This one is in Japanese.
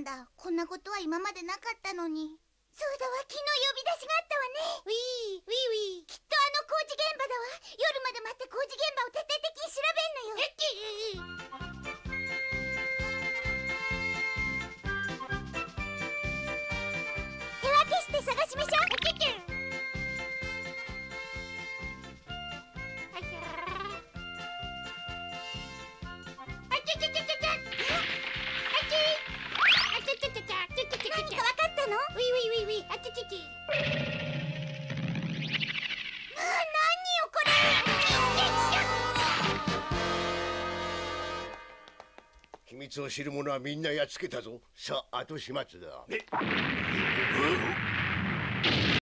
んだ。こんなことは今までなかったのに。そうだわ木の秘密を知る者はみんなやっつけたぞ。さあ後始末だ、ね